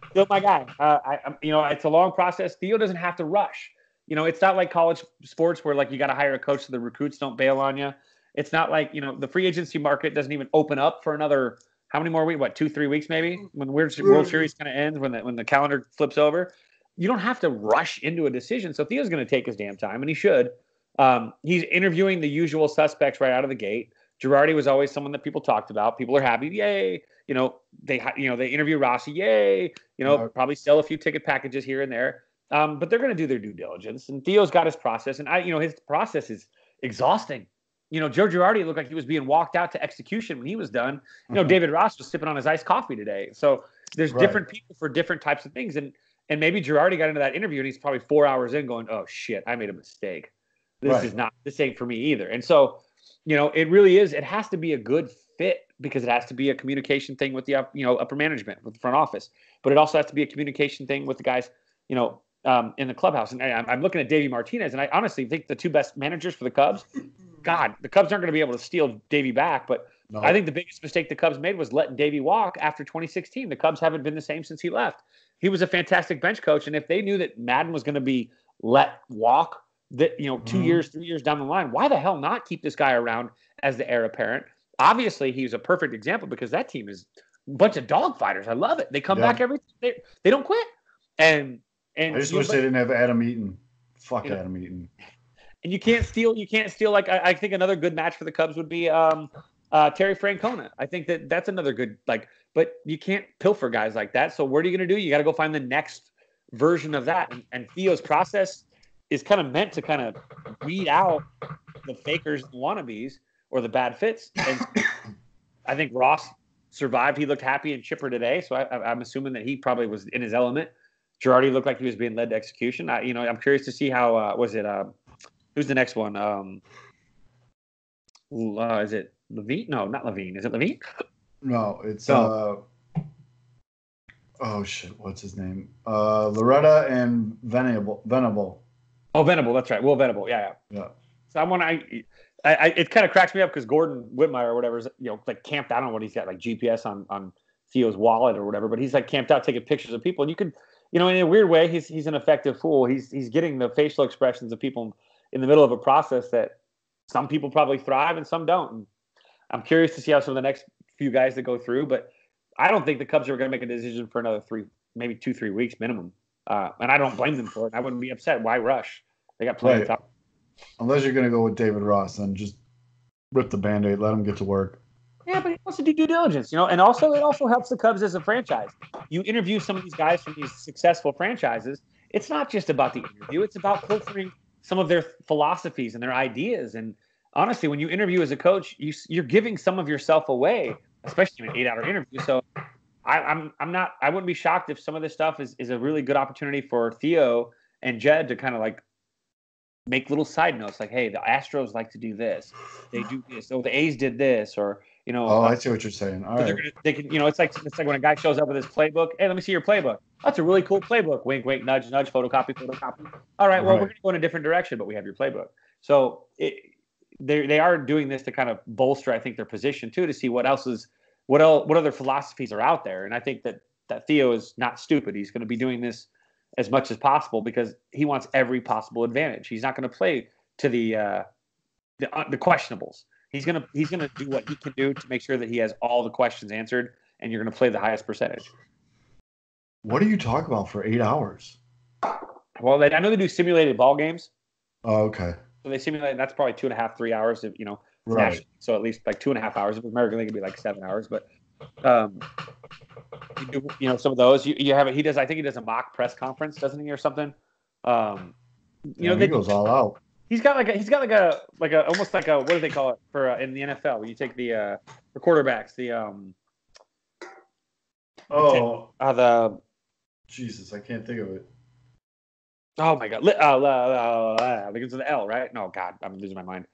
still my guy. Uh, I, you know, it's a long process. Theo doesn't have to rush. You know, it's not like college sports where like you got to hire a coach so the recruits don't bail on you. It's not like you know the free agency market doesn't even open up for another how many more weeks? What two, three weeks maybe? When the World World Series kind of ends, when the when the calendar flips over, you don't have to rush into a decision. So Theo's going to take his damn time, and he should. Um, he's interviewing the usual suspects right out of the gate. Girardi was always someone that people talked about. People are happy, yay! You know they you know they interview Rossi, yay! You know probably sell a few ticket packages here and there. Um, but they're going to do their due diligence, and Theo's got his process, and I you know his process is exhausting. You know, Joe Girardi looked like he was being walked out to execution when he was done. You know,
Mhm.
David Ross was sipping on his iced coffee today. So there's
Right.
different people for different types of things, and and maybe Girardi got into that interview and he's probably four hours in going, "Oh shit, I made a mistake. This
Right.
is not this ain't for me either." And so, you know, it really is. It has to be a good fit because it has to be a communication thing with the up, you know upper management with the front office, but it also has to be a communication thing with the guys, you know, um, in the clubhouse. And I, I'm- I'm looking at Davey Martinez, and I honestly think the two best managers for the Cubs. God, the Cubs aren't going to be able to steal Davey back, but
No.
I think the biggest mistake the Cubs made was letting Davey walk after 2016. The Cubs haven't been the same since he left. He was a fantastic bench coach, and if they knew that Maddon was going to be let walk, that you know, 2
Mhm.
years, three years down the line, why the hell not keep this guy around as the heir apparent? Obviously, he's a perfect example because that team is a bunch of dog fighters. I love it. They come
Yeah.
back every they, they don't quit, and and
I just wish they didn't have Adam Eaton. Fuck
You know-
Adam Eaton.
and you can't steal. You can't steal. Like I, I think another good match for the Cubs would be um, uh, Terry Francona. I think that that's another good like. But you can't pilfer guys like that. So what are you going to do? You got to go find the next version of that. And, and Theo's process is kind of meant to kind of weed out the fakers, and wannabes, or the bad fits. And I think Ross survived. He looked happy and chipper today. So I, I'm assuming that he probably was in his element. Girardi looked like he was being led to execution. I, you know, I'm curious to see how uh, was it. Uh, Who's the next one? Um, uh, is it Levine? No, not Levine. Is it Levine?
No, it's
No.
uh oh shit, what's his name? Uh Loretta and Venable Venable.
Oh, Venable. That's right. Will Venable. Yeah, yeah.
Yeah.
Someone I, want to. I, I it kind of cracks me up because Gordon Whitmire or whatever is you know like camped out on what he's got like GPS on on Theo's wallet or whatever, but he's like camped out taking pictures of people, and you could, you know, in a weird way, he's he's an effective fool. He's he's getting the facial expressions of people in the middle of a process that some people probably thrive and some don't. And I'm curious to see how some of the next few guys that go through, but I don't think the Cubs are going to make a decision for another three, maybe two, three weeks minimum. Uh, and I don't blame them for it. I wouldn't be upset. Why rush? They got plenty
Right.
of time.
Unless you're gonna go with David Ross, then just rip the band-aid, let him get to work.
Yeah, but he wants to do due diligence, you know, and also it also helps the Cubs as a franchise. You interview some of these guys from these successful franchises. It's not just about the interview; it's about filtering some of their philosophies and their ideas. And honestly, when you interview as a coach, you you're giving some of yourself away, especially in an eight-hour interview. So, I, I'm I'm not I wouldn't be shocked if some of this stuff is is a really good opportunity for Theo and Jed to kind of like make little side notes like, "Hey, the Astros like to do this. They do this. Oh, the A's did this," or you know.
Oh,
uh,
I see what you're saying. All right.
gonna, they can, you know, it's like it's like when a guy shows up with his playbook. Hey, let me see your playbook. That's a really cool playbook. Wink, wink, nudge, nudge. Photocopy, photocopy. All right. Well,
Right.
we're gonna go in a different direction, but we have your playbook. So it, they they are doing this to kind of bolster, I think, their position too, to see what else is what else what other philosophies are out there. And I think that that Theo is not stupid. He's going to be doing this as much as possible because he wants every possible advantage. He's not going to play to the uh, the, uh, the questionables. He's gonna he's gonna do what he can do to make sure that he has all the questions answered, and you're gonna play the highest percentage.
What do you talk about for eight hours?
Well, they, I know they do simulated ball games,
Oh, okay.
so they simulate. That's probably two and a half, three hours. Of, you know,
Right.
so at least like two and a half hours. If was American League, it'd be like seven hours. But um, you do you know some of those. You, you have it. He does. I think he does a mock press conference, doesn't he, or something? Um, you
Yeah,
know,
he
they,
goes all out.
he's got like a, he's got like a like a almost like a what do they call it for uh, in the NFL? When you take the uh, the quarterbacks, the um
Oh,
uh, the
Jesus, I can't think of it.
Oh my god! Uh, uh, uh, uh, begins with an L, right? No, God, I'm losing my mind.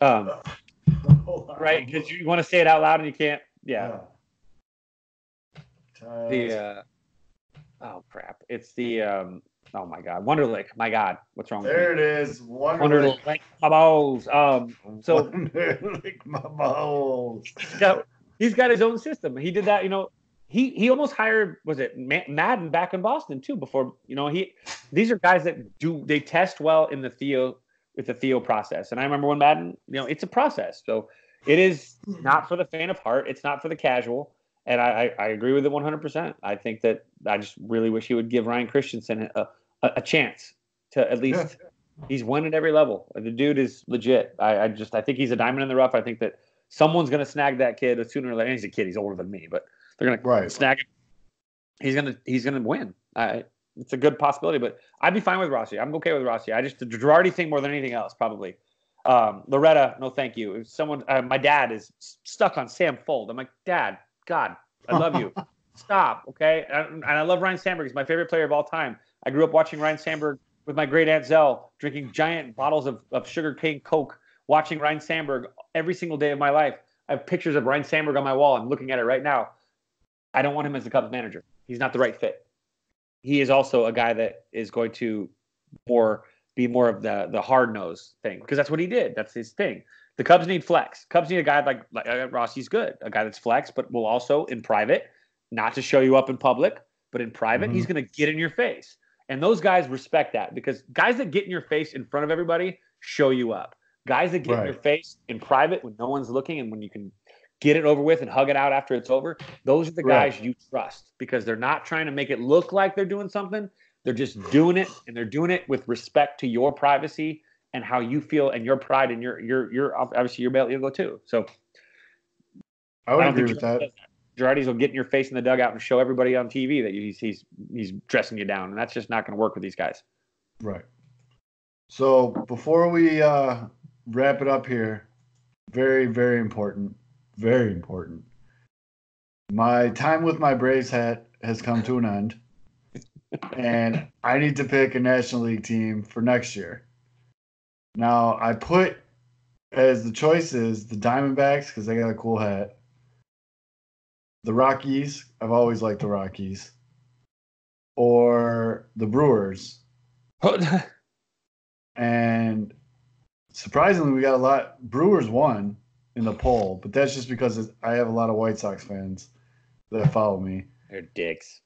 Um,
Hold
right? Because you want to say it out loud and you can't. Yeah.
Yeah.
The uh, oh crap! It's the um. Oh my God, Wonderlic. My God, what's wrong
there
with
it is.
me?
Wonderlic.
Wonderlic. My balls. Um. So
Wonderlic my balls.
he's got, he's got his own system. He did that. You know, he he almost hired was it Maddon back in Boston too. Before you know he these are guys that do they test well in the Theo with the Theo process. And I remember when Maddon, you know, it's a process. So it is not for the fan of heart. It's not for the casual. And I, I, I agree with it 100%. I think that I just really wish he would give Ryan Christenson a, a, a chance to at least he's won at every level. The dude is legit. I, I just I think he's a diamond in the rough. I think that someone's gonna snag that kid sooner or later. And he's a kid. He's older than me, but they're gonna
Right.
snag him. He's gonna he's gonna win. I, it's a good possibility, but I'd be fine with Rossi. I'm okay with Rossi. I just the Girardi thing more than anything else, probably. Um, Loretta, no, thank you. If someone, uh, my dad is stuck on Sam Fuld. I'm like, Dad, God, I love you. Stop, okay? And, and I love Ryne Sandberg. He's my favorite player of all time. I grew up watching Ryne Sandberg with my great aunt Zell, drinking giant bottles of, of sugar cane Coke, watching Ryne Sandberg every single day of my life. I have pictures of Ryne Sandberg on my wall. I'm looking at it right now. I don't want him as the Cubs manager. He's not the right fit. He is also a guy that is going to more be more of the the hard nose thing because that's what he did. That's his thing. The Cubs need flex. Cubs need a guy like like uh, Rossi's good, a guy that's flex, but will also in private, not to show you up in public, but in private,
Mhm.
he's going to get in your face. And those guys respect that because guys that get in your face in front of everybody show you up. Guys that get in your face in private when no one's looking and when you can get it over with and hug it out after it's over, those are the
Right.
guys you trust because they're not trying to make it look like they're doing something. They're just doing it and they're doing it with respect to your privacy and how you feel and your pride and your your your obviously your belt ego too. So
I would
don't
agree with that.
Girardi's will get in your face in the dugout and show everybody on TV that he's he's he's dressing you down, and that's just not going to work with these guys.
Right. So before we uh, wrap it up here, very, very important, very important. My time with my Braves hat has come to an end, and I need to pick a National League team for next year. Now I put as the choices the Diamondbacks because they got a cool hat. The Rockies, I've always liked the Rockies, or the Brewers. And surprisingly, we got a lot. Brewers won in the poll, but that's just because I have a lot of White Sox fans that follow me,
They're dicks.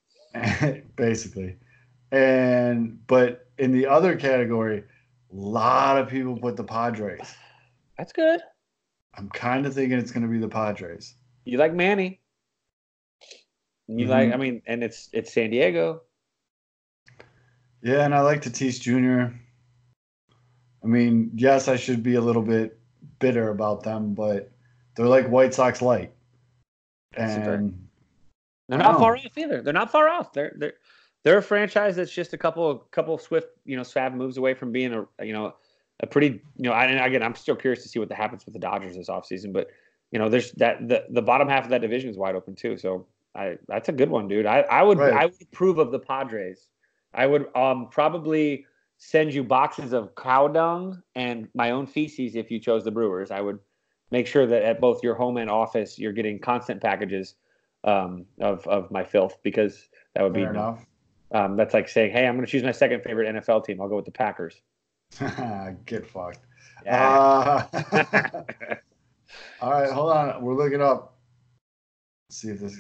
basically. And but in the other category, a lot of people put the Padres.
That's good.
I'm kind of thinking it's going to be the Padres.
You like Manny. You
Mhm.
like, I mean, and it's it's San Diego.
Yeah, and I like Tatis Jr. I mean, yes, I should be a little bit bitter about them, but they're like White Sox light. And
They're not far off either. They're not far off. They're they're they're a franchise that's just a couple couple swift you know swab moves away from being a you know a pretty you know I, and again I'm still curious to see what happens with the Dodgers this offseason, but you know there's that the the bottom half of that division is wide open too. So I that's a good one, dude. I I would
Right.
I would approve of the Padres. I would um probably send you boxes of cow dung and my own feces if you chose the Brewers. I would make sure that at both your home and office you're getting constant packages um, of of my filth because that would
Fair
be
enough.
um, that's like saying, hey, I'm going to choose my second favorite NFL team. I'll go with the Packers.
Get fucked.
Yeah.
Uh, all right, hold on. We're looking up. Let's see if this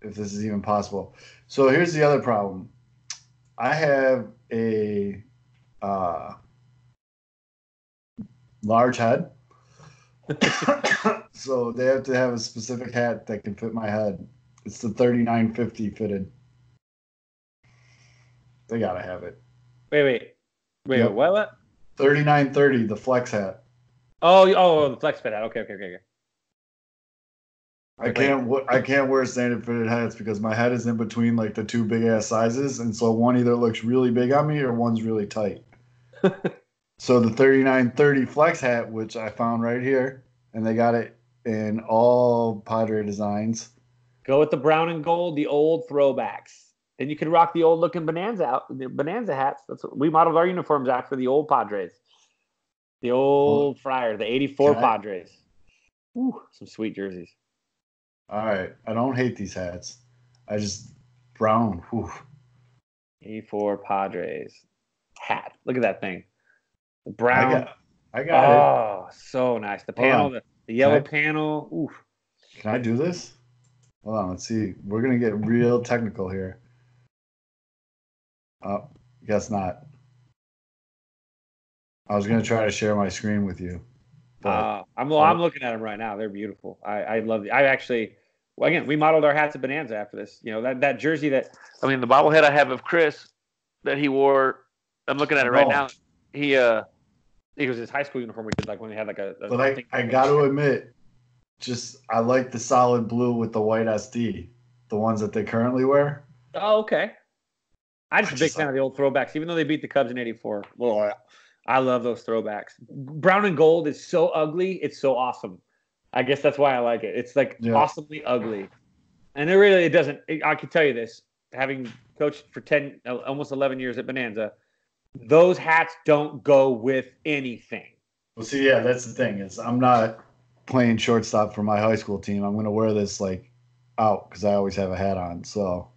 if this is even possible. So here's the other problem. I have a uh, large head. so they have to have a specific hat that can fit my head. It's the 3950 fitted. They gotta have it.
wait, wait, wait,
Yep.
what? what?
3930, the flex hat.
Oh, oh, the flex fit hat. Okay, okay, okay, okay.
I can't I can't wear standard fitted hats because my head is in between like the two big ass sizes, and so one either looks really big on me or one's really tight. so the 3930 flex hat, which I found right here, and they got it in all Padre designs.
Go with the brown and gold, the old throwbacks. Then you could rock the old looking Bonanza out, the Bonanza hats. That's what we modeled our uniforms after the old Padres, the old oh. Friar, the '84 Padres. Ooh, some sweet jerseys.
All right, I don't hate these hats. I just brown. Whew.
'84 Padres hat. Look at that thing. The
I
brown.
got I got it.
oh, so nice. The panel, the, the yellow
Can
panel. Ooh.
Can I do this? Hold on, let's see. We're gonna get real technical here. Oh, guess not. I was gonna try to share my screen with you. but-
Uh, I'm well, I'm looking at them right now. They're beautiful. I, I love the. I actually, well, again, we modeled our hats at Bonanza after this. You know that that jersey that I mean, the bobblehead I have of Kris that he wore. I'm looking at it right
Oh.
now. He uh, it was his high school uniform. We did like when we had like a. a
but I, I got to admit, just I like the solid blue with the white SD, the ones that they currently wear.
Oh, okay. I'm just a
I
big
just
fan of the old throwbacks, even though they beat the Cubs in '84. Well, I love those throwbacks. Brown and gold is so ugly. It's so awesome. I guess that's why I like it. It's like
Yeah.
awesomely ugly, and it really it doesn't. It, I can tell you this, having coached for ten, uh, almost eleven years at Bonanza, those hats don't go with anything.
Well, see, yeah, that's the thing is I'm not playing shortstop for my high school team. I'm gonna wear this like out because I always have a hat on. So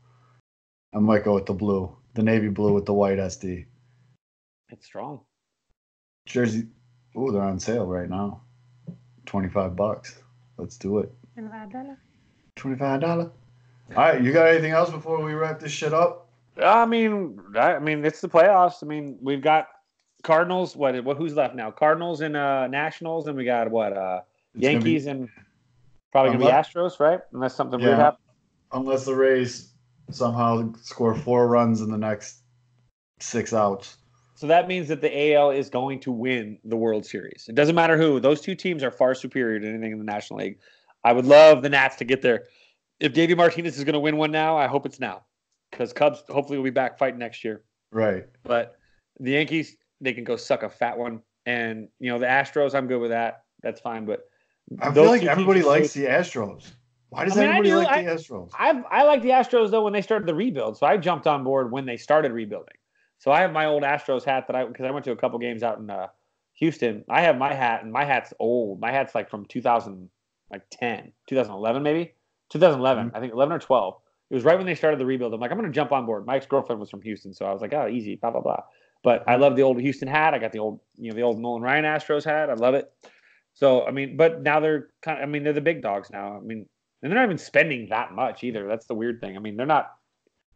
I might go with the blue, the navy blue with the white SD.
It's strong.
Jersey. Oh, they're on sale right now. Twenty-five bucks. Let's do it. Twenty-five dollar. All right, you got anything else before we wrap this shit up?
I mean, I, I mean, it's the playoffs. I mean, we've got Cardinals. What? What? Who's left now? Cardinals and uh, Nationals, and we got what? Uh,
It's gonna be-
Yankees and probably gonna be Astros, right? Unless something weird happens.
unless the Rays somehow score four runs in the next six outs.
So that means that the AL is going to win the World Series. It doesn't matter who; those two teams are far superior to anything in the National League. I would love the Nats to get there. If Davey Martinez is going to win one now, I hope it's now, because Cubs hopefully will be back fighting next year.
Right.
But the Yankees, they can go suck a fat one, and you know the Astros, I'm good with that. That's fine. But
I feel like everybody
are so-
likes the Astros. Why does
I mean, I
everybody
do.
like
I-
the Astros?
I I like the Astros though when they started the rebuild, so I jumped on board when they started rebuilding. So I have my old Astros hat that I because I went to a couple games out in uh, Houston. I have my hat, and my hat's old. My hat's like from 2000, like 10, 2011 maybe, 2011. I think 11 or 12. It was right when they started the rebuild. I'm like, I'm gonna jump on board. My ex girlfriend was from Houston, so I was like, oh, easy, blah blah blah. But I love the old Houston hat. I got the old, you know, the old Nolan Ryan Astros hat. I love it. So I mean, but now they're kind of, I mean, they're the big dogs now. I mean, and they're not even spending that much either. That's the weird thing. I mean, they're not.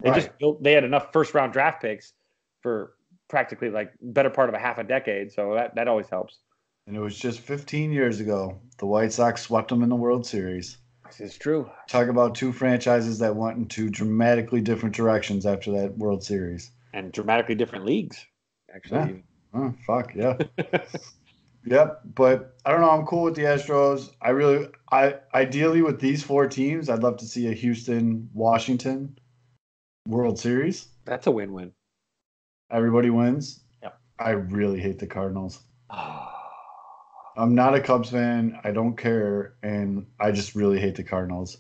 They just built. They had enough first round draft picks for practically like better part of a half a decade. So that that always helps.
And it was just 15 years ago. The White Sox swept them in the World Series.
This is true.
Talk about two franchises that went into dramatically different directions after that World Series.
And dramatically different leagues, actually.
Oh, fuck, yeah. yep. But I don't know. I'm cool with the Astros. I really, I ideally with these four teams, I'd love to see a Houston, Washington World Series.
That's a win win.
Everybody wins.
Yep.
I really hate the Cardinals. Ah. I'm not a Cubs fan. I don't care, and I just really hate the Cardinals.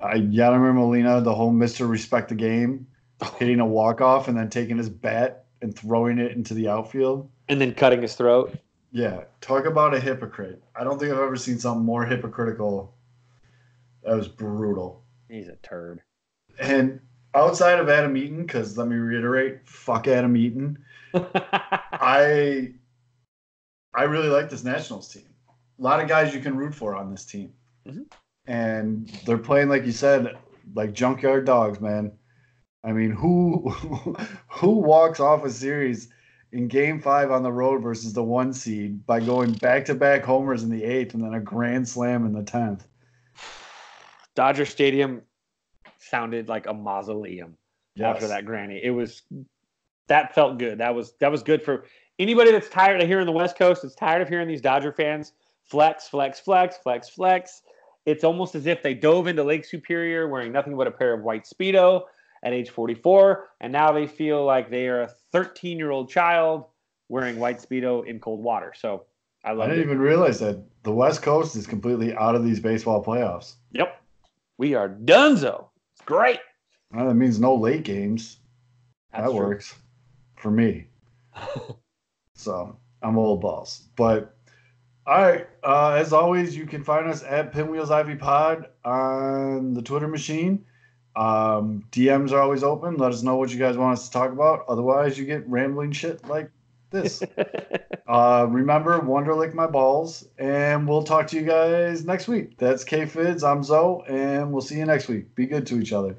I Yadier Molina, the whole Mister Respect the Game, hitting a walk off and then taking his bat and throwing it into the outfield.
And then cutting his throat.
Yeah, talk about a hypocrite. I don't think I've ever seen something more hypocritical. That was brutal.
He's a turd.
And outside of Adam Eaton, because let me reiterate, fuck Adam Eaton. I I really like this Nationals team. A lot of guys you can root for on this team.
Mm-hmm.
And they're playing like you said, like junkyard dogs, man. I mean, who who walks off a series in game five on the road versus the one seed by going back to back homers in the eighth and then a grand slam in the tenth?
Dodger Stadium sounded like a mausoleum
Yes.
after that granny. It was that felt good. That was that was good for anybody that's tired of hearing the West Coast. That's tired of hearing these Dodger fans flex, flex, flex, flex, flex. It's almost as if they dove into Lake Superior wearing nothing but a pair of white speedo at age 44, and now they feel like they are a 13 year old child wearing white speedo in cold water. So I
I didn't
it.
even realize that the West Coast is completely out of these baseball playoffs.
Yep, we are donezo. It's great.
Well, that means no late games.
That's
that
true.
works for me. so I'm old balls. But all right, uh, as always, you can find us at Pinwheels Ivy Pod on the Twitter machine. Um, DMs are always open. Let us know what you guys want us to talk about. Otherwise, you get rambling shit like this. uh, remember, Wonderlic my balls, and we'll talk to you guys next week. That's K Fids. I'm Zoe, and we'll see you next week. Be good to each other.